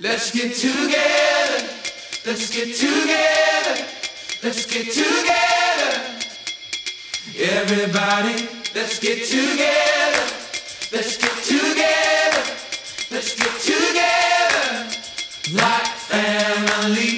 Let's get together. Let's get together. Let's get together. Everybody, let's get together. Let's get together. Let's get together. Like family.